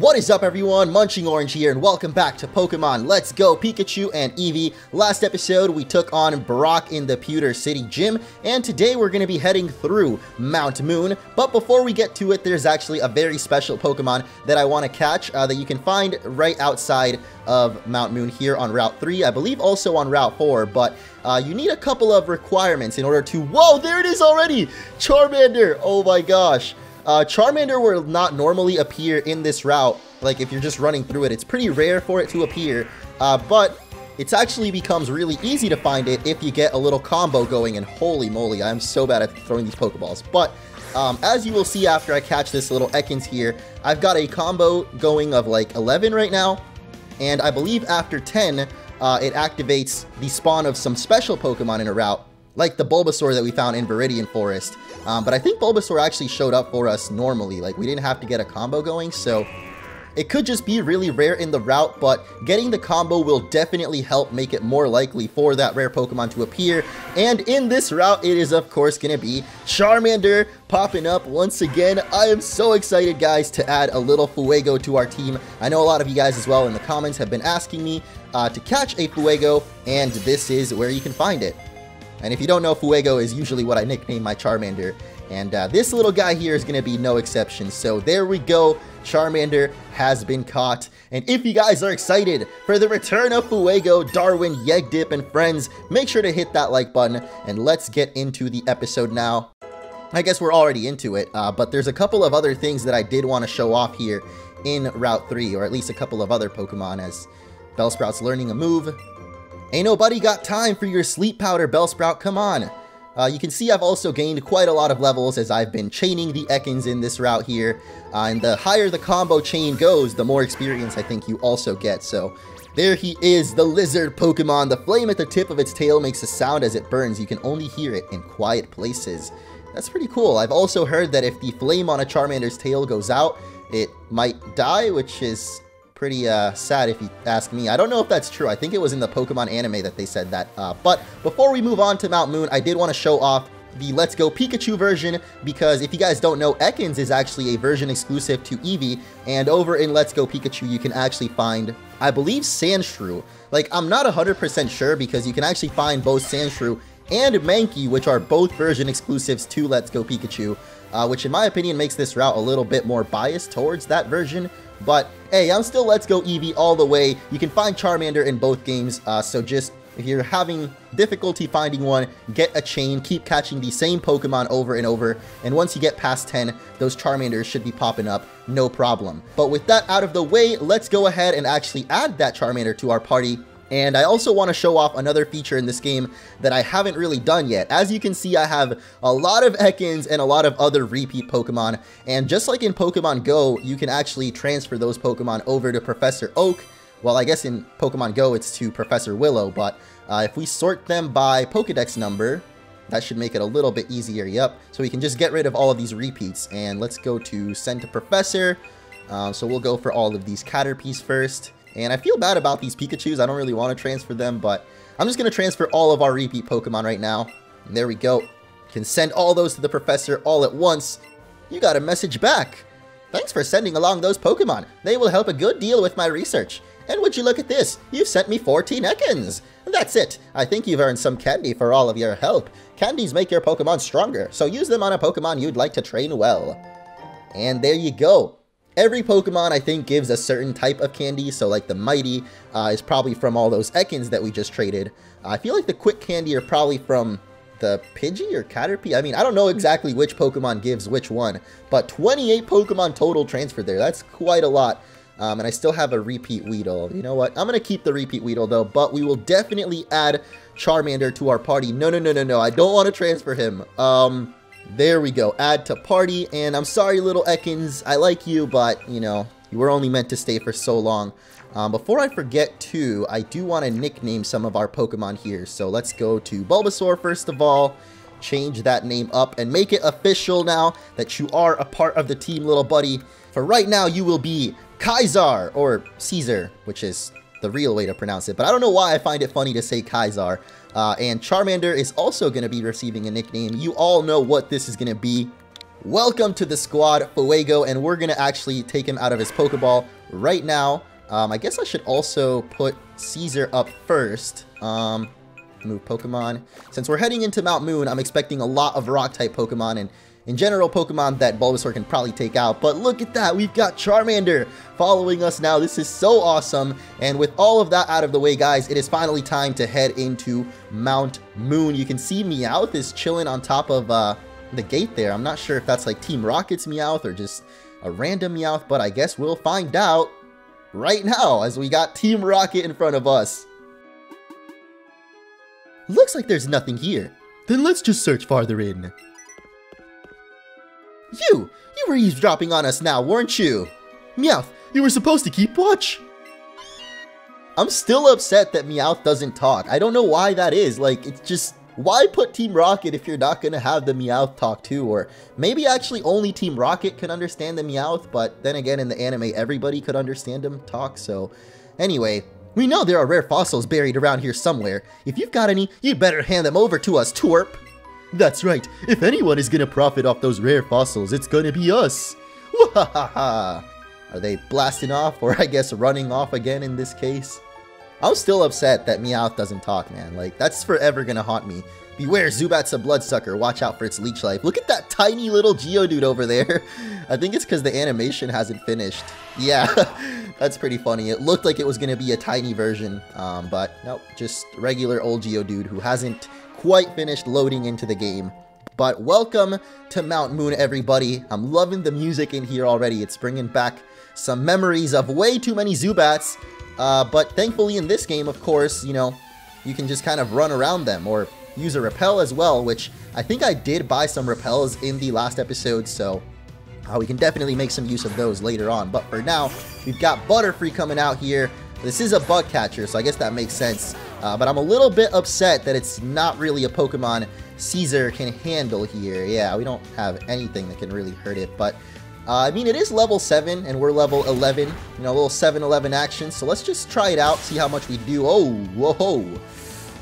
What is up everyone, Munching Orange here, and welcome back to Pokemon Let's Go Pikachu and Eevee. Last episode, we took on Brock in the Pewter City Gym, and today we're going to be heading through Mount Moon. But before we get to it, there's actually a very special Pokemon that I want to catch uh, that you can find right outside of Mount Moon here on Route 3. I believe also on Route 4, but uh, you need a couple of requirements in order to... Whoa, there it is already! Charmander! Oh my gosh. Uh, Charmander will not normally appear in this route, like if you're just running through it. It's pretty rare for it to appear, uh, but it actually becomes really easy to find it if you get a little combo going, and holy moly, I'm so bad at throwing these Pokeballs. But um, as you will see after I catch this little Ekans here, I've got a combo going of like 11 right now, and I believe after 10, uh, it activates the spawn of some special Pokemon in a route, like the Bulbasaur that we found in Viridian Forest. Um, but I think Bulbasaur actually showed up for us normally, like we didn't have to get a combo going, so it could just be really rare in the route, but getting the combo will definitely help make it more likely for that rare Pokemon to appear. And in this route, it is of course going to be Charmander popping up once again. I am so excited, guys, to add a little Fuego to our team. I know a lot of you guys as well in the comments have been asking me uh, to catch a Fuego, and this is where you can find it. And if you don't know, Fuego is usually what I nickname my Charmander. And uh, this little guy here is going to be no exception. So there we go. Charmander has been caught. And if you guys are excited for the return of Fuego, Darwin, Yegdip, and friends, make sure to hit that like button. And let's get into the episode now. I guess we're already into it, uh, but there's a couple of other things that I did want to show off here in Route 3, or at least a couple of other Pokemon as Bellsprout's learning a move, Ain't nobody got time for your sleep powder, Bellsprout, come on. Uh, you can see I've also gained quite a lot of levels as I've been chaining the Ekans in this route here. Uh, and the higher the combo chain goes, the more experience I think you also get. So there he is, the lizard Pokemon. The flame at the tip of its tail makes a sound as it burns. You can only hear it in quiet places. That's pretty cool. I've also heard that if the flame on a Charmander's tail goes out, it might die, which is pretty uh, sad if you ask me. I don't know if that's true. I think it was in the Pokemon anime that they said that. Uh, but before we move on to Mount Moon, I did want to show off the Let's Go Pikachu version because if you guys don't know, Ekans is actually a version exclusive to Eevee and over in Let's Go Pikachu you can actually find, I believe, Sandshrew. Like, I'm not 100% sure because you can actually find both Sandshrew and Mankey, which are both version exclusives to Let's Go Pikachu, uh, which in my opinion makes this route a little bit more biased towards that version, but hey, I'm still Let's Go Eevee all the way. You can find Charmander in both games, uh, so just if you're having difficulty finding one, get a chain, keep catching the same Pokemon over and over, and once you get past 10, those Charmanders should be popping up, no problem. But with that out of the way, let's go ahead and actually add that Charmander to our party and I also want to show off another feature in this game that I haven't really done yet. As you can see, I have a lot of Ekans and a lot of other repeat Pokemon. And just like in Pokemon Go, you can actually transfer those Pokemon over to Professor Oak. Well, I guess in Pokemon Go, it's to Professor Willow, but uh, if we sort them by Pokedex number, that should make it a little bit easier, yep. So we can just get rid of all of these repeats. And let's go to Send to Professor. Uh, so we'll go for all of these Caterpies first. And I feel bad about these Pikachus. I don't really want to transfer them, but I'm just going to transfer all of our repeat Pokemon right now. And there we go. Can send all those to the professor all at once. You got a message back. Thanks for sending along those Pokemon. They will help a good deal with my research. And would you look at this? You've sent me 14 Ekans. That's it. I think you've earned some candy for all of your help. Candies make your Pokemon stronger, so use them on a Pokemon you'd like to train well. And there you go. Every Pokemon, I think, gives a certain type of candy, so like the Mighty uh, is probably from all those Ekans that we just traded. Uh, I feel like the Quick Candy are probably from the Pidgey or Caterpie? I mean, I don't know exactly which Pokemon gives which one, but 28 Pokemon total transferred there. That's quite a lot. Um, and I still have a repeat Weedle. You know what? I'm going to keep the repeat Weedle, though, but we will definitely add Charmander to our party. No, no, no, no, no. I don't want to transfer him. Um, there we go. Add to party. And I'm sorry, little Ekans. I like you, but, you know, you were only meant to stay for so long. Um, before I forget, too, I do want to nickname some of our Pokemon here. So let's go to Bulbasaur, first of all. Change that name up and make it official now that you are a part of the team, little buddy. For right now, you will be Kaisar, or Caesar, which is the real way to pronounce it. But I don't know why I find it funny to say Kaisar. Uh, and Charmander is also going to be receiving a nickname. You all know what this is going to be. welcome to the squad, Fuego, and we're going to actually take him out of his Pokeball right now. Um, I guess I should also put Caesar up first. Um, move Pokemon. Since we're heading into Mount Moon, I'm expecting a lot of Rock-type Pokemon, and in general, Pokemon that Bulbasaur can probably take out. But look at that, we've got Charmander following us now. This is so awesome. And with all of that out of the way, guys, it is finally time to head into Mount Moon. You can see Meowth is chilling on top of uh, the gate there. I'm not sure if that's like Team Rocket's Meowth or just a random Meowth, but I guess we'll find out right now as we got Team Rocket in front of us. Looks like there's nothing here. Then let's just search farther in. You! You were eavesdropping on us now, weren't you? Meowth, you were supposed to keep watch! I'm still upset that Meowth doesn't talk. I don't know why that is. Like, it's just... Why put Team Rocket if you're not to have the Meowth talk too? Or maybe actually only Team Rocket can understand the Meowth, but then again in the anime everybody could understand him talk, so... Anyway, we know there are rare fossils buried around here somewhere. If you've got any, you'd better hand them over to us, twerp! That's right, if anyone is gonna profit off those rare fossils, it's gonna be us! Wahahaha! Are they blasting off, or I guess running off again in this case? I'm still upset that Meowth doesn't talk, man. Like, that's forever gonna haunt me. Beware, Zubat's a bloodsucker. Watch out for its leech life. Look at that tiny little Geodude over there. I think it's because the animation hasn't finished. Yeah, that's pretty funny. It looked like it was to be a tiny version, um, but nope, just regular old Geodude who hasn't quite finished loading into the game. But welcome to Mount Moon, everybody. I'm loving the music in here already. It's bringing back some memories of way too many Zubats. Uh, but thankfully in this game, of course, you know, you can just kind of run around them or use a repel as well, which I think I did buy some repels in the last episode, so uh, we can definitely make some use of those later on. But for now, we've got Butterfree coming out here. This is a bug catcher, so I guess that makes sense. Uh, but I'm a little bit upset that it's not really a Pokemon Caesar can handle here. Yeah, we don't have anything that can really hurt it, but uh, I mean, it is level 7, and we're level 11, you know, a little 7-11 action, so let's just try it out, see how much we do. Oh, whoa,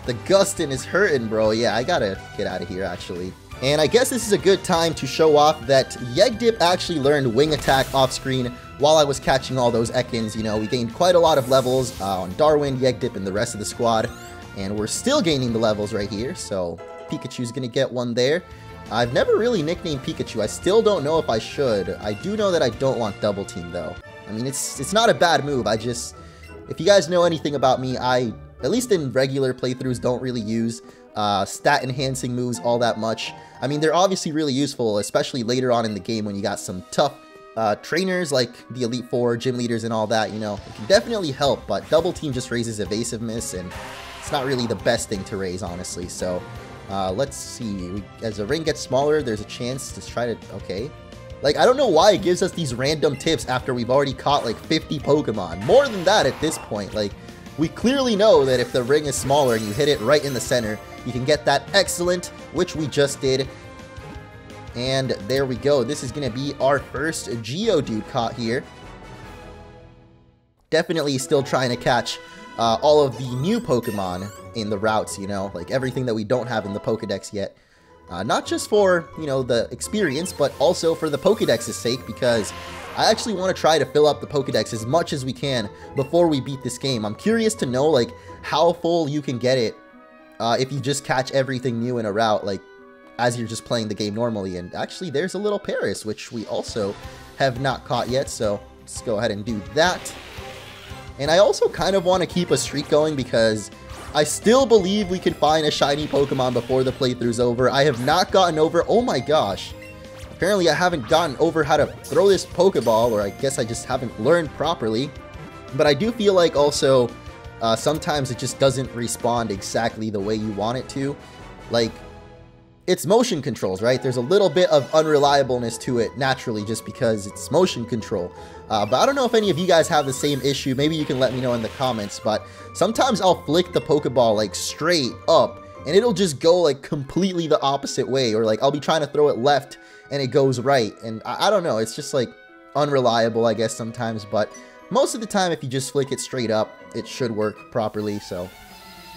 the Gustin is hurting, bro. Yeah, I gotta get out of here, actually. And I guess this is a good time to show off that Yegdip actually learned Wing Attack off-screen while I was catching all those Ekans. You know, we gained quite a lot of levels uh, on Darwin, Yegdip, and the rest of the squad. And we're still gaining the levels right here, so Pikachu's gonna get one there. I've never really nicknamed Pikachu. I still don't know if I should. I do know that I don't want Double Team, though. I mean, it's it's not a bad move. I just... If you guys know anything about me, I at least in regular playthroughs, don't really use uh, stat enhancing moves all that much. I mean, they're obviously really useful, especially later on in the game when you got some tough uh, trainers like the Elite Four, gym leaders, and all that, you know, it can definitely help, but Double Team just raises evasiveness, and it's not really the best thing to raise, honestly. So uh, let's see. We, as the ring gets smaller, there's a chance to try to... Okay. Like, I don't know why it gives us these random tips after we've already caught, like, 50 Pokemon. More than that at this point. Like, we clearly know that if the ring is smaller and you hit it right in the center, you can get that excellent, which we just did. And there we go. This is going to be our first Geodude caught here. Definitely still trying to catch uh, all of the new Pokemon in the routes, you know, like everything that we don't have in the Pokedex yet. Uh, not just for, you know, the experience, but also for the Pokedex's sake, because I actually want to try to fill up the Pokedex as much as we can before we beat this game. I'm curious to know, like, how full you can get it uh, if you just catch everything new in a route, like, as you're just playing the game normally. And actually, there's a little Paras, which we also have not caught yet, so let's go ahead and do that. And I also kind of want to keep a streak going because I still believe we can find a shiny Pokemon before the playthrough's over. I have not gotten over... Oh my gosh. Apparently I haven't gotten over how to throw this Pokeball, or I guess I just haven't learned properly. But I do feel like also uh, sometimes it just doesn't respond exactly the way you want it to. Like, it's motion controls, right? There's a little bit of unreliableness to it naturally just because it's motion control. Uh, but I don't know if any of you guys have the same issue. Maybe you can let me know in the comments. But sometimes I'll flick the Pokeball like straight up and it'll just go like completely the opposite way. Or like I'll be trying to throw it left and it goes right. And I, I don't know, it's just like unreliable, I guess, sometimes. But most of the time, if you just flick it straight up, it should work properly. So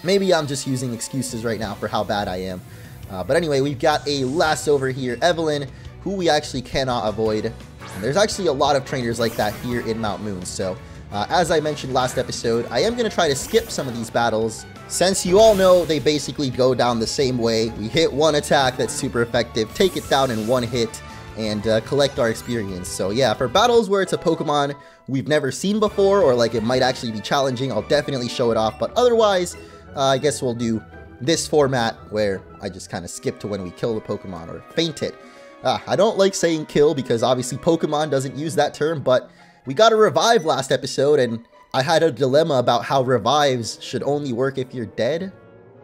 maybe I'm just using excuses right now for how bad I am. Uh, but anyway, we've got a Lass over here. Evelyn who we actually cannot avoid. And there's actually a lot of trainers like that here in Mount Moon, so uh, as I mentioned last episode, I am going to try to skip some of these battles, since you all know they basically go down the same way. We hit one attack that's super effective, take it down in one hit, and uh, collect our experience. So yeah, for battles where it's a Pokemon we've never seen before, or like it might actually be challenging, I'll definitely show it off. But otherwise, uh, I guess we'll do this format where I just kind of skip to when we kill the Pokemon or faint it. Uh, I don't like saying kill because obviously Pokemon doesn't use that term, but we got a revive last episode and I had a dilemma about how revives should only work if you're dead.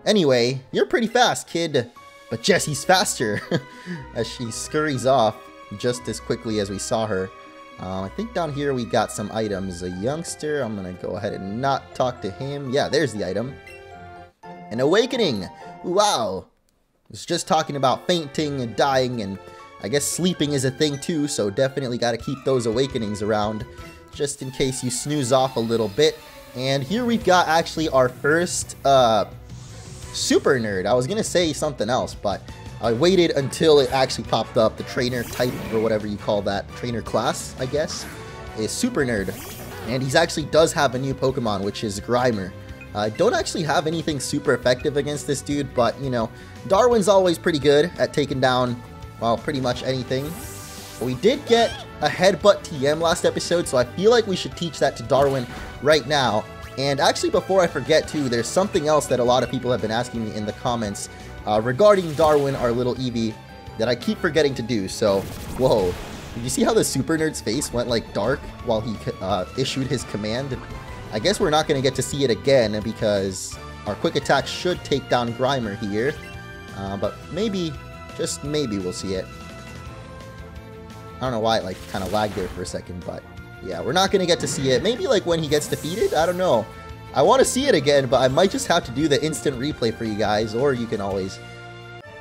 Anyway, you're pretty fast, kid. But Jessie's faster as she scurries off just as quickly as we saw her. Uh, I think down here we got some items. A youngster, I'm to go ahead and not talk to him. Yeah, there's the item. An awakening! Wow! I was just talking about fainting and dying and I guess sleeping is a thing too, so definitely got to keep those awakenings around just in case you snooze off a little bit. And here we've got actually our first uh, super nerd. I was to say something else, but I waited until it actually popped up. The trainer type, or whatever you call that, trainer class, I guess, is super nerd. And he actually does have a new Pokemon, which is Grimer. I uh, don't actually have anything super effective against this dude, but, you know, Darwin's always pretty good at taking down well, pretty much anything. We did get a headbutt TM last episode, so I feel like we should teach that to Darwin right now. And actually, before I forget too, there's something else that a lot of people have been asking me in the comments uh, regarding Darwin, our little Eevee, that I keep forgetting to do. So, whoa. Did you see how the Super Nerd's face went like dark while he uh, issued his command? I guess we're not going to get to see it again because our quick attack should take down Grimer here. Uh, but maybe just maybe we'll see it. I don't know why it like kind of lagged there for a second, but yeah, we're not going to get to see it. Maybe like when he gets defeated? I don't know. I want to see it again, but I might just have to do the instant replay for you guys, or you can always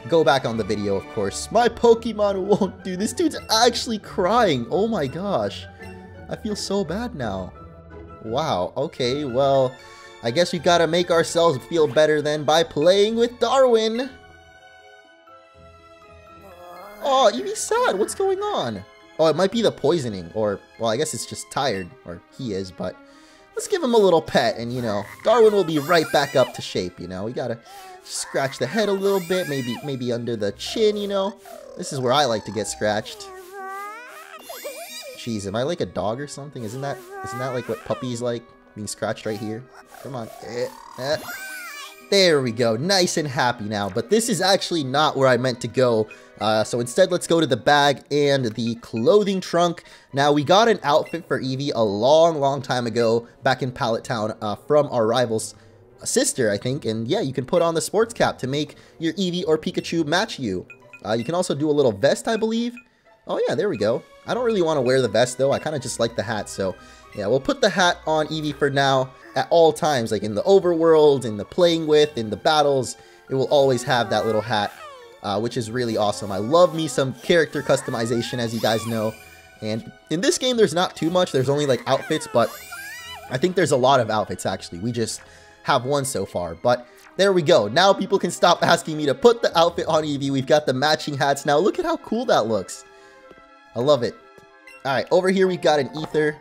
go back on the video, of course. My Pokemon won't do this. Dude's actually crying. Oh my gosh. I feel so bad now. Wow, okay, well, I guess we gotta make ourselves feel better then by playing with Darwin. Oh, Eevee's sad. What's going on? Oh, it might be the poisoning, or, well, I guess it's just tired, or he is, but let's give him a little pet, and, you know, Darwin will be right back up to shape, you know? We gotta scratch the head a little bit, maybe, maybe under the chin, you know? This is where I like to get scratched. Jeez, am I like a dog or something? Isn't that, isn't that like what puppies like? Being scratched right here? Come on. Eh, eh. There we go, nice and happy now, but this is actually not where I meant to go. Uh, so instead, let's go to the bag and the clothing trunk. Now, we got an outfit for Eevee a long, long time ago, back in Pallet Town, uh, from our rival's sister, I think. And yeah, you can put on the sports cap to make your Eevee or Pikachu match you. Uh, you can also do a little vest, I believe. Oh yeah, there we go. I don't really want to wear the vest, though. I kind of just like the hat, so yeah, we'll put the hat on Eevee for now at all times, like in the overworld, in the playing with, in the battles, it will always have that little hat, uh, which is really awesome. I love me some character customization, as you guys know. And in this game, there's not too much. There's only like outfits, but I think there's a lot of outfits, actually. We just have one so far, but there we go. Now people can stop asking me to put the outfit on Eevee. We've got the matching hats now. Look at how cool that looks. I love it. All right, over here we've got an Ether.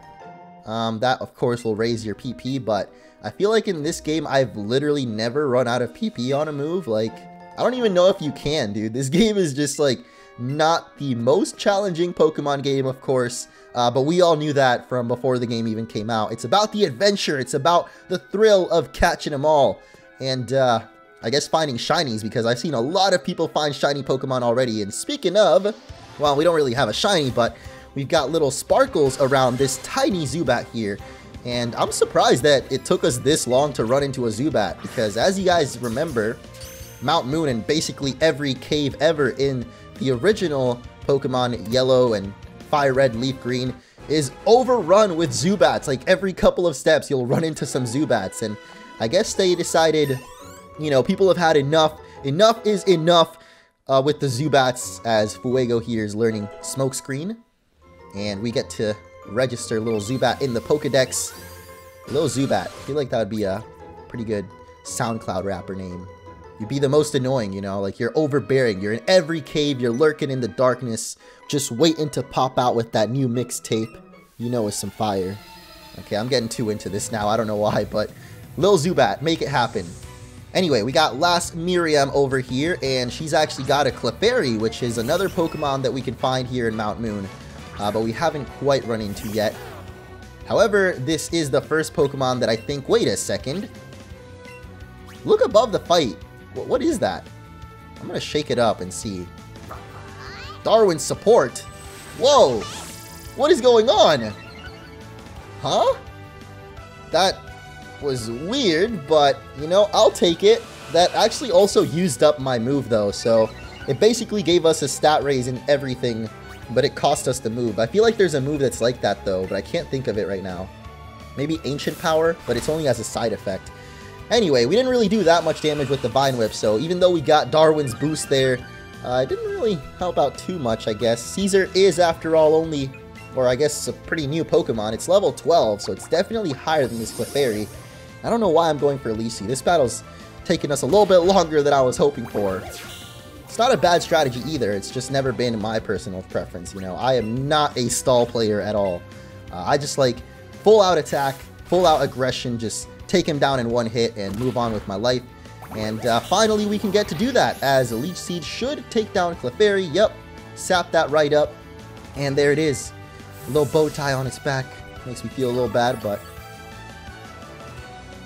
Um, that, of course, will raise your PP, but I feel like in this game, I've literally never run out of PP on a move. Like, I don't even know if you can, dude. This game is just, like, not the most challenging Pokemon game, of course, uh, but we all knew that from before the game even came out. It's about the adventure. It's about the thrill of catching them all. And, uh, I guess finding shinies, because I've seen a lot of people find shiny Pokemon already. And speaking of, well, we don't really have a shiny, but we've got little sparkles around this tiny Zubat here. And I'm surprised that it took us this long to run into a Zubat, because as you guys remember, Mount Moon and basically every cave ever in the original Pokemon Yellow and Fire Red Leaf Green is overrun with Zubats. Like every couple of steps, you'll run into some Zubats. And I guess they decided, you know, people have had enough. Enough is enough uh, with the Zubats as Fuego here is learning Smokescreen and we get to register little Zubat in the Pokedex. Little Zubat. I feel like that would be a pretty good SoundCloud rapper name. You'd be the most annoying, you know? Like, you're overbearing. You're in every cave. You're lurking in the darkness, just waiting to pop out with that new mixtape. You know it's some fire. Okay, I'm getting too into this now. I don't know why, but Lil Zubat, make it happen. Anyway, we got Lass Miriam over here, and she's actually got a Clefairy, which is another Pokemon that we can find here in Mount Moon, uh, but we haven't quite run into yet. However, this is the first Pokemon that I think... Wait a second. Look above the fight. What is that? I'm to shake it up and see. Darwin's support. Whoa. What is going on? Huh? That was weird, but, you know, I'll take it. That actually also used up my move, though, so it basically gave us a stat raise in everything, but it cost us the move. I feel like there's a move that's like that, though, but I can't think of it right now. Maybe Ancient Power, but it's only as a side effect. Anyway, we didn't really do that much damage with the Vine Whip, so even though we got Darwin's boost there, uh, it didn't really help out too much, I guess. Caesar is, after all, only, or I guess a pretty new Pokemon. It's level 12, so it's definitely higher than this Clefairy. I don't know why I'm going for Leech Seed. This battle's taking us a little bit longer than I was hoping for. It's not a bad strategy either, it's just never been my personal preference, you know. I am not a stall player at all. Uh, I just like full out attack, full out aggression, just take him down in one hit and move on with my life. And uh, finally we can get to do that, as Leech Seed should take down Clefairy. Yep, sap that right up. And there it is. A little bow tie on its back. Makes me feel a little bad, but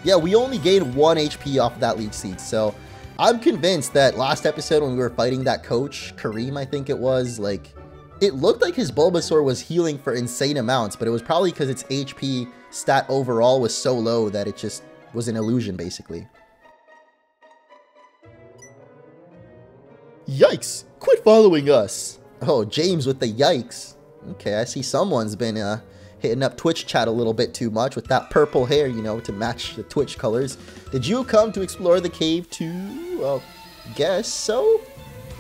yeah, we only gained 1 HP off of that leech seed, so I'm convinced that last episode when we were fighting that coach, Kareem I think it was, like, it looked like his Bulbasaur was healing for insane amounts, but it was probably because its HP stat overall was so low that it just was an illusion, basically. Yikes! Quit following us! Oh, James with the yikes. Okay, I see someone's been uh, hitting up Twitch chat a little bit too much with that purple hair, you know, to match the Twitch colors. Did you come to explore the cave too? Well, guess so.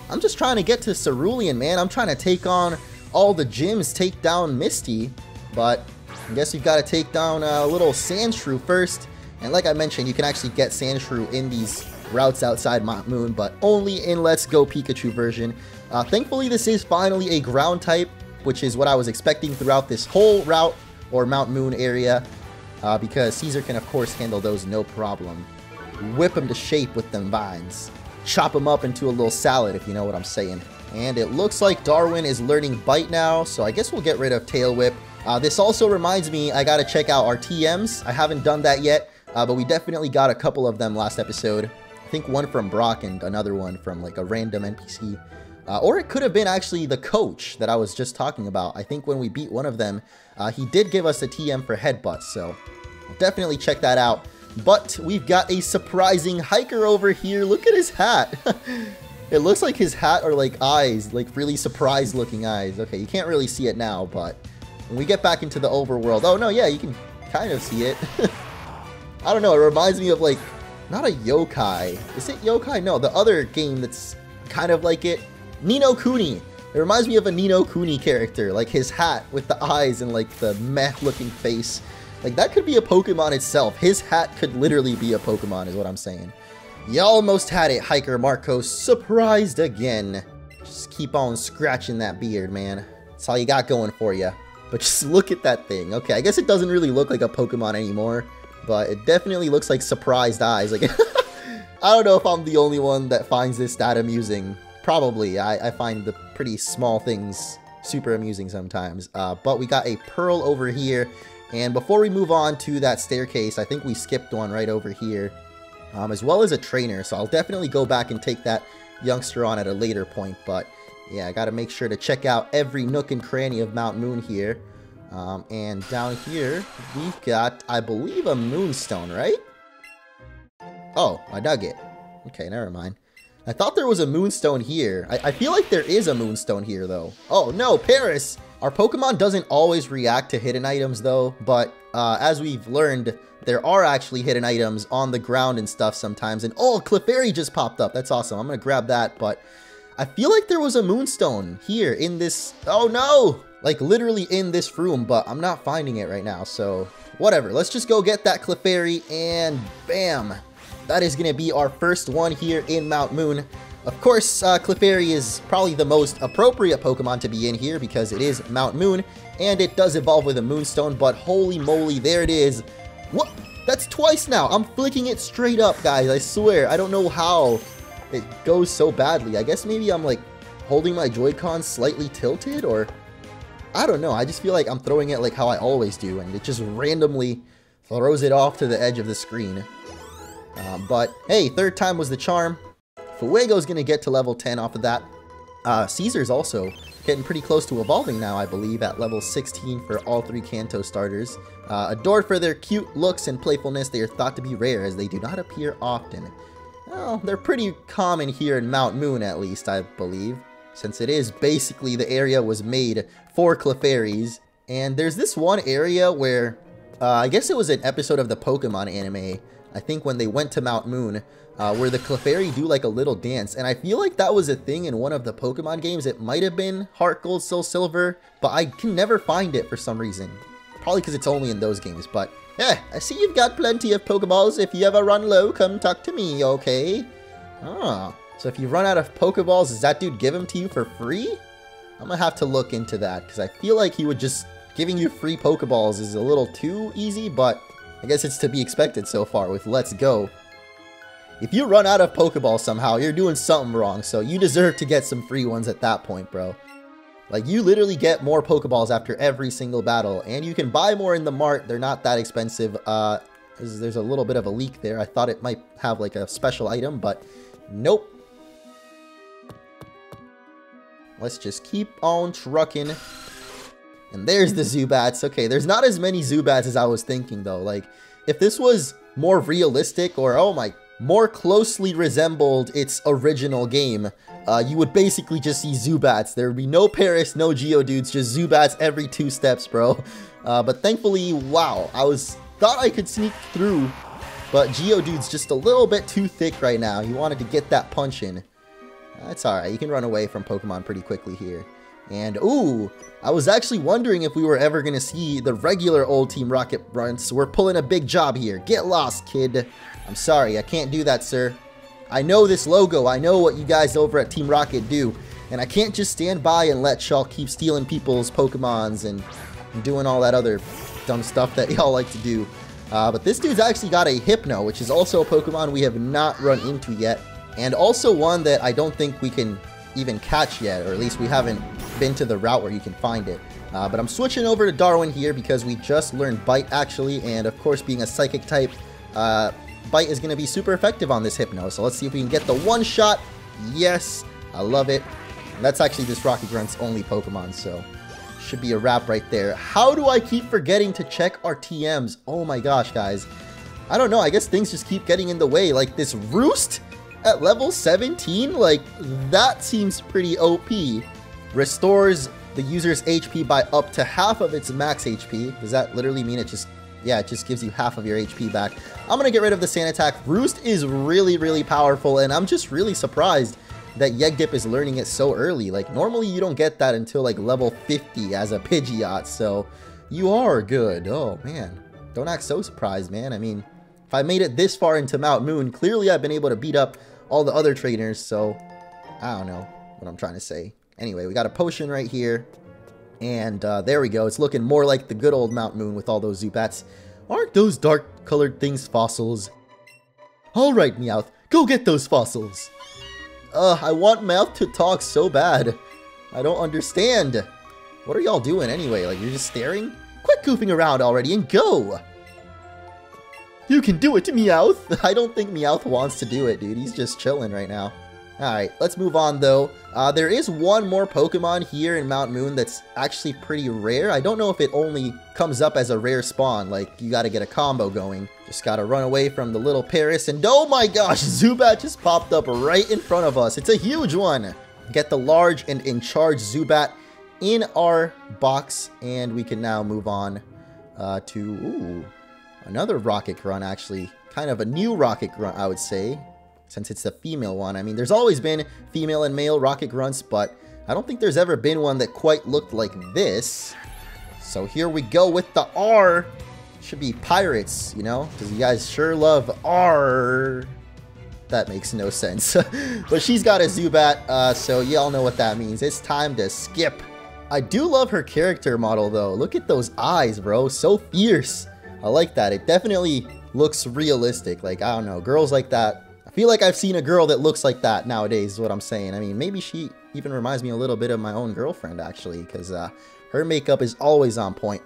I'm just trying to get to Cerulean, man. I'm trying to take on all the gyms, take down Misty, but I guess you've got to take down a little Sandshrew first. And like I mentioned, you can actually get Sandshrew in these routes outside Mount Moon, but only in Let's Go Pikachu version. Uh, thankfully, this is finally a ground type, which is what I was expecting throughout this whole route or Mount Moon area, uh, because Caesar can, of course, handle those no problem. Whip them to shape with them vines. Chop them up into a little salad, if you know what I'm saying. And it looks like Darwin is learning Bite now, so I guess we'll get rid of Tail Whip. Uh, this also reminds me, I gotta check out our TMs. I haven't done that yet, uh, but we definitely got a couple of them last episode. I think one from Brock and another one from like a random NPC. Uh, or it could have been actually the coach that I was just talking about. I think when we beat one of them, uh, he did give us a TM for headbutts, so definitely check that out. But we've got a surprising hiker over here. Look at his hat. it looks like his hat are like eyes, like really surprised looking eyes. Okay, you can't really see it now, but when we get back into the overworld, oh no, yeah, you can kind of see it. I don't know, it reminds me of like, not a yokai. Is it yokai? No, the other game that's kind of like it. Ni no Kuni. It reminds me of a Ni no Kuni character, like his hat with the eyes and like the meh looking face. Like that could be a Pokemon itself. His hat could literally be a Pokemon is what I'm saying. You almost had it, Hiker Marco. Surprised again. Just keep on scratching that beard, man. That's all you got going for you. But just look at that thing. Okay, I guess it doesn't really look like a Pokemon anymore, but it definitely looks like surprised eyes. Like, I don't know if I'm the only one that finds this stat amusing probably. I, I find the pretty small things super amusing sometimes. Uh, but we got a Pearl over here. And before we move on to that staircase, I think we skipped one right over here. Um, as well as a trainer. So I'll definitely go back and take that youngster on at a later point. But yeah, I got to make sure to check out every nook and cranny of Mount Moon here. Um, and down here, we've got, I believe, a Moonstone, right? Oh, I dug it. Okay, never mind. I thought there was a Moonstone here. I, I, feel like there is a Moonstone here, though. Oh, no, Paras! Our Pokemon doesn't always react to hidden items, though, but uh, as we've learned, there are actually hidden items on the ground and stuff sometimes. And oh, Clefairy just popped up. That's awesome. I'm to grab that, but I feel like there was a Moonstone here in this... Oh, no! Like, literally in this room, but I'm not finding it right now, so whatever. Let's just go get that Clefairy, and bam! that is going to be our first one here in Mount Moon. Of course, uh, Clefairy is probably the most appropriate Pokemon to be in here because it is Mount Moon, and it does evolve with a Moonstone, but holy moly, there it is. What? That's twice now. I'm flicking it straight up, guys. I swear. I don't know how it goes so badly. I guess maybe I'm like holding my Joy-Con slightly tilted or I don't know. I just feel like I'm throwing it like how I always do and it just randomly throws it off to the edge of the screen. Uh, but hey, third time was the charm. Fuego's to get to level 10 off of that. Uh, Caesar's also getting pretty close to evolving now, I believe, at level 16 for all three Kanto starters. Uh, adored for their cute looks and playfulness, they are thought to be rare as they do not appear often. Well, they're pretty common here in Mount Moon at least, I believe, since it is basically the area was made for Clefairies. And there's this one area where, uh, I guess it was an episode of the Pokemon anime, I think when they went to Mount Moon, uh, where the Clefairy do like a little dance. And I feel like that was a thing in one of the Pokemon games. It might have been Heart Gold, Soul Silver, but I can never find it for some reason. Probably because it's only in those games, but yeah, I see you've got plenty of Pokeballs. If you ever run low, come talk to me, okay? Ah, so if you run out of Pokeballs, does that dude give them to you for free? I'm gonna have to look into that, because I feel like he would just... Giving you free Pokeballs is a little too easy, but I guess it's to be expected so far with Let's Go. If you run out of Pokeballs somehow, you're doing something wrong, so you deserve to get some free ones at that point, bro. Like, you literally get more Pokeballs after every single battle, and you can buy more in the mart. They're not that expensive. Uh, there's a little bit of a leak there. I thought it might have, like, a special item, but nope. Let's just keep on trucking. And there's the Zubats. Okay, there's not as many Zubats as I was thinking, though. Like, if this was more realistic or, oh my, more closely resembled its original game, uh, you would basically just see Zubats. There would be no Paras, no Geodudes, just Zubats every two steps, bro. Uh, but thankfully, wow, I was thought I could sneak through, but Geodude's just a little bit too thick right now. He wanted to get that punch in. That's alright, you can run away from Pokemon pretty quickly here. And, ooh, I was actually wondering if we were ever going to see the regular old Team Rocket runs. We're pulling a big job here. Get lost, kid. I'm sorry, I can't do that, sir. I know this logo. I know what you guys over at Team Rocket do. And I can't just stand by and let y'all keep stealing people's Pokemons and, doing all that other dumb stuff that y'all like to do. Uh, but this dude's actually got a Hypno, which is also a Pokemon we have not run into yet. And also one that I don't think we can even catch yet, or at least we haven't been to the route where you can find it. Uh, but I'm switching over to Darwin here because we just learned Bite actually, and of course being a Psychic type, uh, Bite is going to be super effective on this Hypno. So let's see if we can get the one shot. Yes, I love it. That's actually this Rocket Grunt's only Pokemon, so should be a wrap right there. How do I keep forgetting to check our TMs? Oh my gosh, guys. I don't know, I guess things just keep getting in the way. Like this Roost at level 17, like that seems pretty OP. Restores the user's HP by up to half of its max HP. Does that literally mean it just yeah, it just gives you half of your HP back. I'm going to get rid of the Sand Attack. Roost is really, really powerful, and I'm just really surprised that Yegdip is learning it so early. Like, normally you don't get that until, like, level 50 as a Pidgeot, so you are good. Oh, man. Don't act so surprised, man. I mean, if I made it this far into Mount Moon, clearly I've been able to beat up all the other trainers, so I don't know what I'm trying to say. Anyway, we got a potion right here. And uh, there we go. It's looking more like the good old Mount Moon with all those Zubats. Aren't those dark-colored things fossils? Alright, Meowth. Go get those fossils. Ugh, I want Meowth to talk so bad. I don't understand. What are y'all doing anyway? Like, you're just staring? Quit goofing around already and go! You can do it to Meowth! I don't think Meowth wants to do it, dude. He's just chilling right now. Alright, let's move on though. Uh, there is one more Pokemon here in Mount Moon that's actually pretty rare. I don't know if it only comes up as a rare spawn, like you gotta get a combo going. Just gotta run away from the little Paras and oh my gosh, Zubat just popped up right in front of us. It's a huge one. Get the large and in charge Zubat in our box and we can now move on uh, to ooh, another Rocket Grunt actually. Kind of a new Rocket Grunt, I would say since it's the female one. I mean, there's always been female and male rocket grunts, but I don't think there's ever been one that quite looked like this. So here we go with the R. Should be pirates, you know, because you guys sure love R. That makes no sense. but she's got a Zubat, uh, so y'all know what that means. It's time to skip. I do love her character model, though. Look at those eyes, bro. So fierce. I like that. It definitely looks realistic. Like, I don't know, girls like that. Feel like I've seen a girl that looks like that nowadays, is what I'm saying. I mean, maybe she even reminds me a little bit of my own girlfriend, actually, because uh, her makeup is always on point.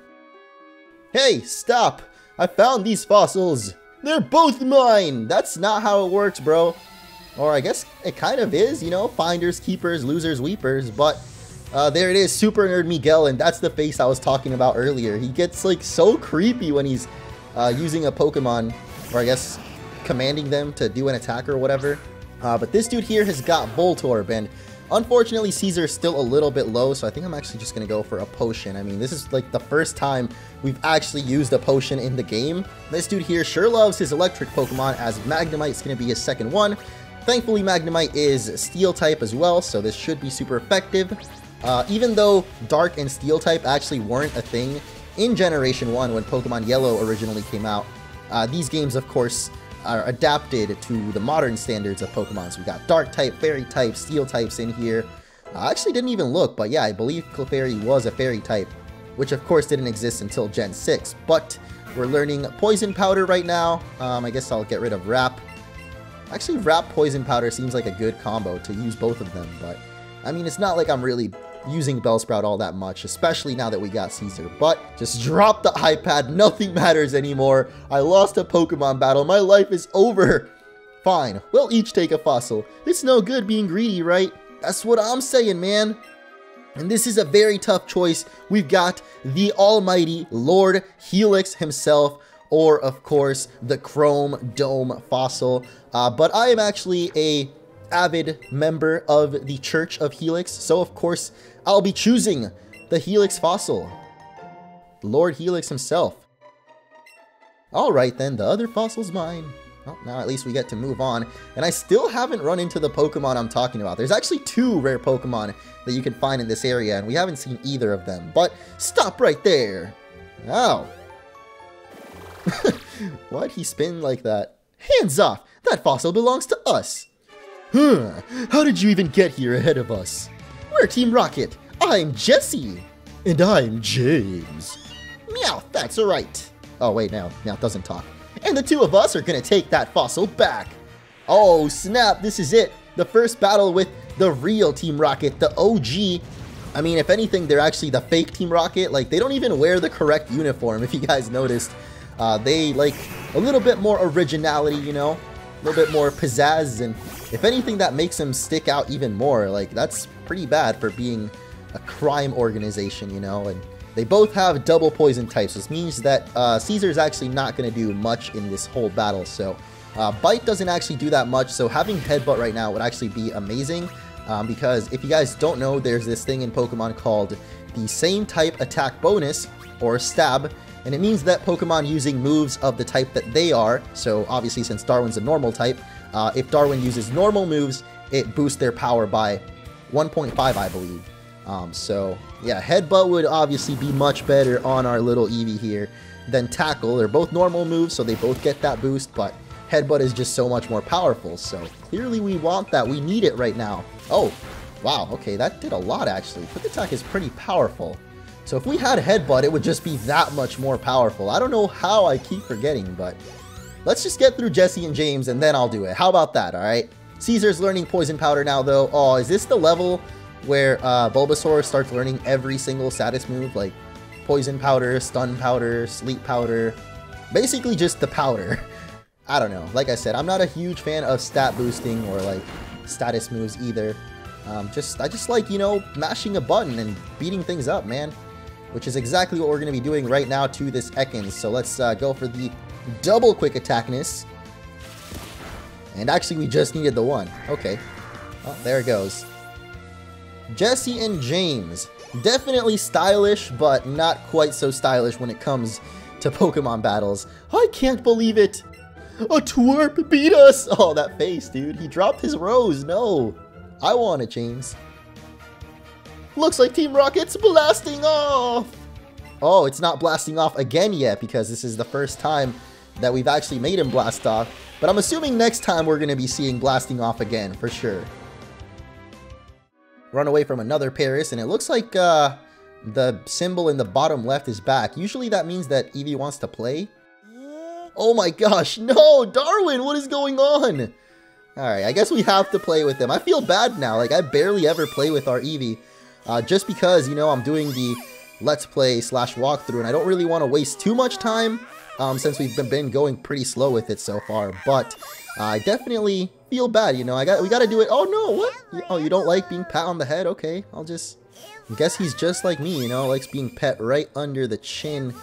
Hey, stop! I found these fossils! They're both mine! That's not how it works, bro. Or I guess it kind of is, you know, finders, keepers, losers, weepers, but uh, there it is, Super Nerd Miguel, and that's the face I was talking about earlier. He gets like so creepy when he's uh, using a Pokemon, or I guess commanding them to do an attack or whatever. Uh, but this dude here has got Voltorb, and unfortunately Caesar is still a little bit low, so I think I'm actually just going to go for a potion. I mean, this is like the first time we've actually used a potion in the game. This dude here sure loves his electric Pokemon, as Magnemite is going to be his second one. Thankfully, Magnemite is Steel type as well, so this should be super effective. Uh, even though Dark and Steel type actually weren't a thing in Generation 1 when Pokemon Yellow originally came out, uh, these games, of course, are adapted to the modern standards of Pokemon. So we got Dark type, Fairy type, Steel types in here. I actually didn't even look, but yeah, I believe Clefairy was a Fairy type, which of course didn't exist until Gen 6. But we're learning Poison Powder right now. Um, I guess I'll get rid of Wrap. Actually, Wrap Poison Powder seems like a good combo to use both of them, but I mean, it's not like I'm really using Bellsprout all that much, especially now that we got Caesar. But just drop the iPad, nothing matters anymore. I lost a Pokemon battle, my life is over. Fine, we'll each take a fossil. It's no good being greedy, right? That's what I'm saying, man. And this is a very tough choice. We've got the almighty Lord Helix himself, or of course, the Chrome Dome fossil. Uh, but I am actually a avid member of the Church of Helix, so of course I'll be choosing the Helix fossil. Lord Helix himself. Alright then, the other fossil's mine. Well, now at least we get to move on. And I still haven't run into the Pokemon I'm talking about. There's actually two rare Pokemon that you can find in this area, and we haven't seen either of them. But stop right there! Ow. Why'd he spin like that? Hands off! That fossil belongs to us! Huh, how did you even get here ahead of us? We're Team Rocket. I'm Jessie. And I'm James. Meowth, that's right. Oh, wait, now, now it doesn't talk. And the two of us are gonna take that fossil back. Oh, snap, this is it. The first battle with the real Team Rocket, the OG. I mean, if anything, they're actually the fake Team Rocket. Like, they don't even wear the correct uniform, if you guys noticed. Uh, they like a little bit more originality, you know? A little bit more pizzazz and if anything, that makes him stick out even more. Like, that's pretty bad for being a crime organization, you know? And they both have double poison types, which means that uh, Caesar's actually not going to do much in this whole battle. So, uh, Bite doesn't actually do that much, so having Headbutt right now would actually be amazing. Um, because if you guys don't know, there's this thing in Pokemon called the same type attack bonus, or stab, and it means that Pokemon using moves of the type that they are, so obviously since Darwin's a normal type, uh, if Darwin uses normal moves, it boosts their power by 1.5, I believe. Um, so, yeah, Headbutt would obviously be much better on our little Eevee here than Tackle. They're both normal moves, so they both get that boost, but Headbutt is just so much more powerful. So, clearly we want that. We need it right now. Oh, wow, okay, that did a lot, actually. Quick Attack is pretty powerful. So if we had Headbutt, it would just be that much more powerful. I don't know how I keep forgetting, but Let's just get through Jessie and James and then I'll do it. How about that, alright? Caesar's learning Poison Powder now, though. Oh, is this the level where uh, Bulbasaur starts learning every single status move? Like Poison Powder, Stun Powder, Sleep Powder. Basically just the powder. I don't know. Like I said, I'm not a huge fan of stat boosting or like status moves either. Um, just I just like, you know, mashing a button and beating things up, man. Which is exactly what we're going to be doing right now to this Ekans. So let's uh, go for the double quick attackness. And actually, we just needed the one. Okay. Oh, there it goes. Jessie and James. Definitely stylish, but not quite so stylish when it comes to Pokemon battles. I can't believe it! A twerp beat us! Oh, that face, dude. He dropped his rose. No. I want it, James. Looks like Team Rocket's blasting off! Oh, it's not blasting off again yet because this is the first time that we've actually made him blast off. But I'm assuming next time we're going to be seeing blasting off again, for sure. Run away from another Paras, and it looks like uh, the symbol in the bottom left is back. Usually that means that Eevee wants to play. Oh my gosh, no! Darwin, what is going on? Alright, I guess we have to play with him. I feel bad now, like I barely ever play with our Eevee. Uh, just because, you know, I'm doing the Let's Play slash walkthrough, and I don't really want to waste too much time, um, since we've been been going pretty slow with it so far, but uh, I definitely feel bad, you know, I got we gotta do it. Oh no, what? Oh, you don't like being pat on the head? Okay, I'll just... I guess he's just like me, you know, likes being pet right under the chin.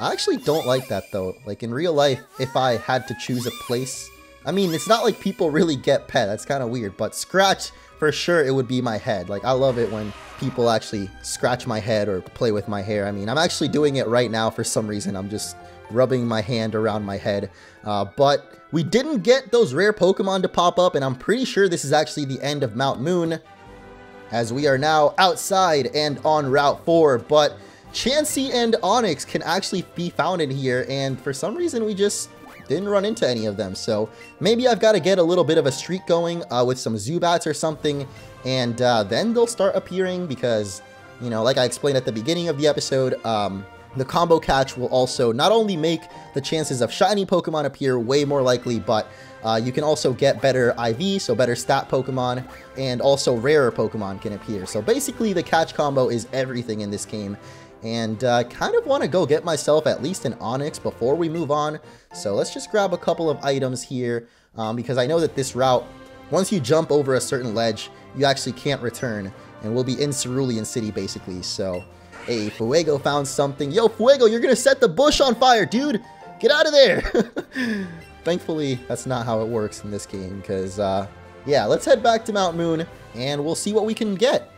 I actually don't like that though. Like in real life, if I had to choose a place, I mean, it's not like people really get pet. That's kind of weird, but scratch for sure it would be my head. Like I love it when people actually scratch my head or play with my hair. I mean, I'm actually doing it right now for some reason. I'm just rubbing my hand around my head. Uh, but we didn't get those rare Pokemon to pop up, and I'm pretty sure this is actually the end of Mount Moon, as we are now outside and on Route 4, but Chansey and Onix can actually be found in here, and for some reason we just didn't run into any of them, so maybe I've got to get a little bit of a streak going uh, with some Zubats or something, and uh, then they'll start appearing because, you know, like I explained at the beginning of the episode, um, the combo catch will also not only make the chances of shiny Pokemon appear way more likely, but uh, you can also get better IV, so better stat Pokemon, and also rarer Pokemon can appear. So basically the catch combo is everything in this game, and uh, kind of want to go get myself at least an Onix before we move on. So let's just grab a couple of items here, um, because I know that this route, once you jump over a certain ledge, you actually can't return, and we'll be in Cerulean City basically, so... Hey, Fuego found something. Yo, Fuego, you're gonna set the bush on fire, dude! Get out of there! Thankfully, that's not how it works in this game, because, uh, yeah, let's head back to Mount Moon, and we'll see what we can get.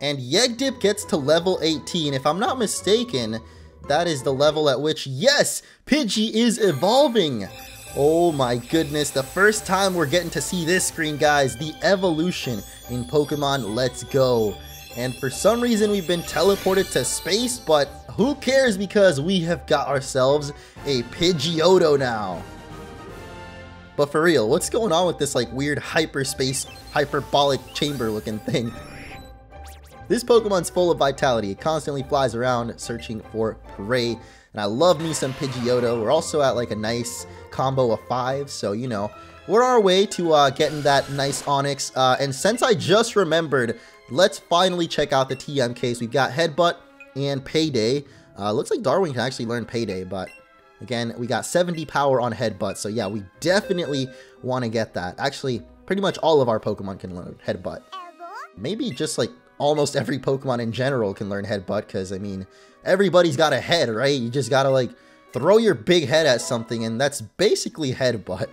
And Yegdip gets to level 18. If I'm not mistaken, that is the level at which, yes, Pidgey is evolving! Oh my goodness, the first time we're getting to see this screen, guys, the evolution in Pokemon Let's Go. And for some reason, we've been teleported to space, but who cares because we have got ourselves a Pidgeotto now. But for real, what's going on with this like weird hyperspace, hyperbolic chamber looking thing? This Pokemon's full of vitality. It constantly flies around searching for prey. And I love me some Pidgeotto. We're also at like a nice combo of five. So, you know, we're on our way to uh, getting that nice Onix. Uh, and since I just remembered let's finally check out the TM case. We've got Headbutt and Payday. Uh, looks like Darwin can actually learn Payday, but again, we got 70 power on Headbutt, so yeah, we definitely want to get that. Actually, pretty much all of our Pokemon can learn Headbutt. Maybe just like almost every Pokemon in general can learn Headbutt, because I mean, everybody's got a head, right? You just gotta like throw your big head at something, and that's basically Headbutt.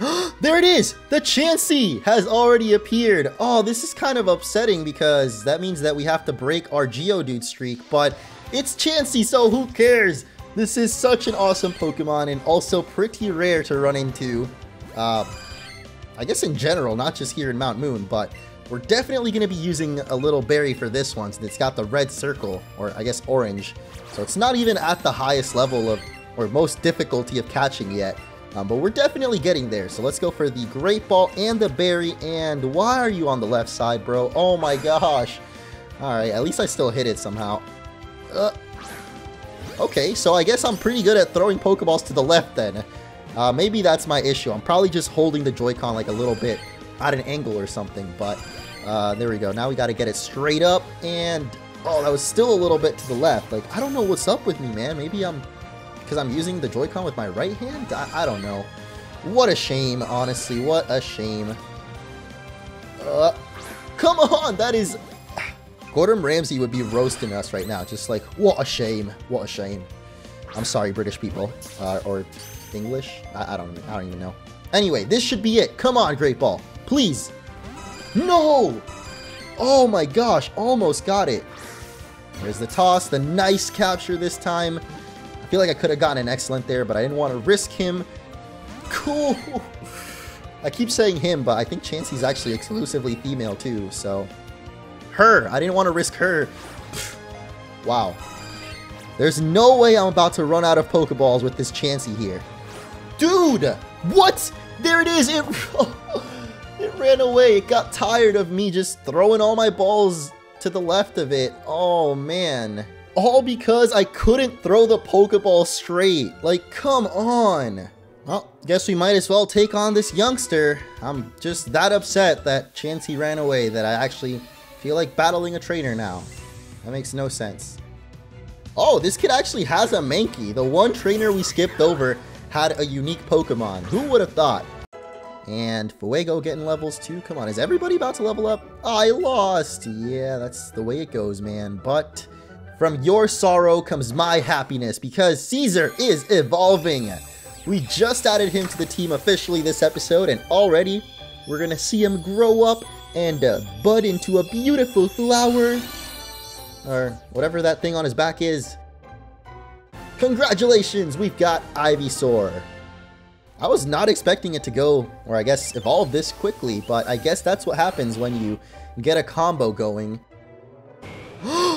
there it is! The Chansey has already appeared! Oh, this is kind of upsetting because that means that we have to break our Geodude streak, but it's Chansey, so who cares? This is such an awesome Pokemon and also pretty rare to run into. Uh, I guess in general, not just here in Mount Moon, but we're definitely going to be using a little berry for this one since it's got the red circle, or I guess orange. So it's not even at the highest level of, or most difficulty of catching yet. Um, but we're definitely getting there. So let's go for the Great Ball and the Berry. And why are you on the left side, bro? Oh my gosh. Alright, at least I still hit it somehow. Uh, okay, so I guess I'm pretty good at throwing Pokeballs to the left then. Uh, maybe that's my issue. I'm probably just holding the Joy-Con like a little bit at an angle or something. But uh, there we go. Now we got to get it straight up. And, oh, that was still a little bit to the left. Like, I don't know what's up with me, man. Maybe I'm because I'm using the Joy-Con with my right hand? I, I, don't know. What a shame, honestly. What a shame. Uh, come on, that is... Gordon Ramsay would be roasting us right now. Just like, what a shame. What a shame. I'm sorry, British people. Uh, or English? I, I, don't, I don't even know. Anyway, this should be it. Come on, Great Ball. Please. No! Oh my gosh, almost got it. There's the toss, the nice capture this time feel like I could have gotten an excellent there, but I didn't want to risk him. Cool. I keep saying him, but I think Chansey's actually exclusively female too, so... Her! I didn't want to risk her. wow. There's no way I'm about to run out of Pokeballs with this Chansey here. Dude! What? There it is! It, it ran away. It got tired of me just throwing all my balls to the left of it. Oh, man. All because I couldn't throw the Pokeball straight. Like, come on. Well, guess we might as well take on this youngster. I'm just that upset that Chansey ran away that I actually feel like battling a trainer now. That makes no sense. Oh, this kid actually has a Mankey. The one trainer we skipped over had a unique Pokemon. Who would have thought? And Fuego getting levels too. Come on, is everybody about to level up? I lost. Yeah, that's the way it goes, man. But from your sorrow comes my happiness because Caesar is evolving. We just added him to the team officially this episode, and already we're gonna see him grow up and uh, bud into a beautiful flower. Or whatever that thing on his back is. Congratulations, we've got Ivysaur. I was not expecting it to go, or I guess evolve this quickly, but I guess that's what happens when you get a combo going.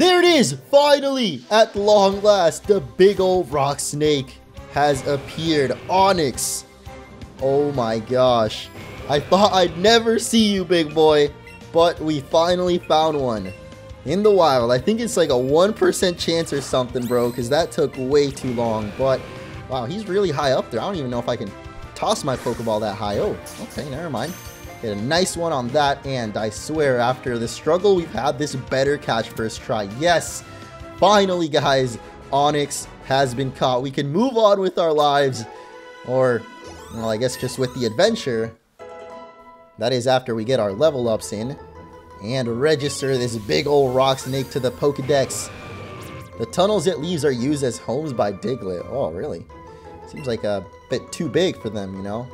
there it is! Finally! At long last, the big old rock snake has appeared. Onix! Oh my gosh. I thought I'd never see you, big boy. But we finally found one. In the wild. I think it's like a 1% chance or something, bro. Because that took way too long. But, wow, he's really high up there. I don't even know if I can toss my Pokeball that high. Oh, okay, never mind. Get a nice one on that. And I swear, after the struggle we've had, this better catch first try. Yes! Finally, guys. Onix has been caught. We can move on with our lives, or, well, I guess just with the adventure. That is after we get our level ups in, and register this big old rock snake to the Pokedex. The tunnels it leaves are used as homes by Diglett. Oh, really? Seems like a bit too big for them, you know?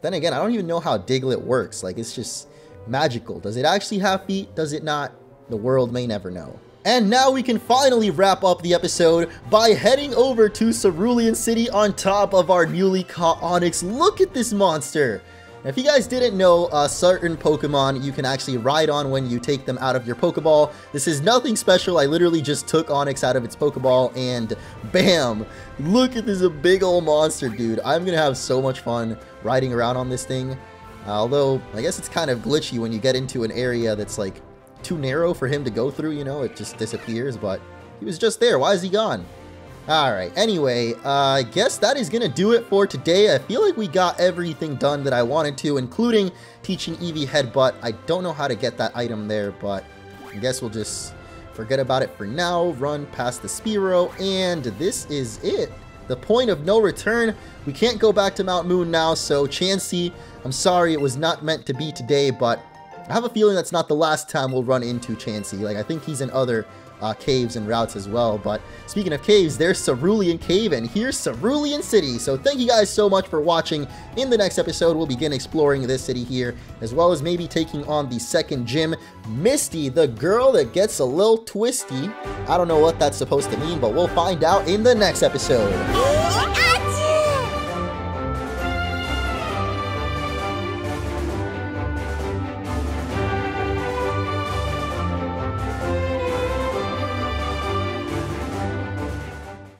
But then again, I don't even know how Diglett works. Like, it's just magical. Does it actually have feet? Does it not? The world may never know. And now we can finally wrap up the episode by heading over to Cerulean City on top of our newly caught Onix. Look at this monster! If you guys didn't know, a certain Pokemon you can actually ride on when you take them out of your Pokeball. This is nothing special. I literally just took Onix out of its Pokeball and bam! Look at this big old monster, dude. I'm gonna have so much fun riding around on this thing. although, I guess it's kind of glitchy when you get into an area that's like too narrow for him to go through, you know, it just disappears, but he was just there. Why is he gone? Alright, anyway, uh, I guess that is going to do it for today. I feel like we got everything done that I wanted to, including teaching Eevee Headbutt. I don't know how to get that item there, but I guess we'll just forget about it for now, run past the Spearow, and this is it. The point of no return. We can't go back to Mount Moon now, so Chansey, I'm sorry it was not meant to be today, but I have a feeling that's not the last time we'll run into Chansey. Like, I think he's in other uh, caves and routes as well. But speaking of caves, there's Cerulean Cave, and here's Cerulean City. So thank you guys so much for watching. In the next episode, we'll begin exploring this city here, as well as maybe taking on the second gym, Misty, the girl that gets a little twisty. I don't know what that's supposed to mean, but we'll find out in the next episode.